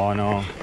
Oh no.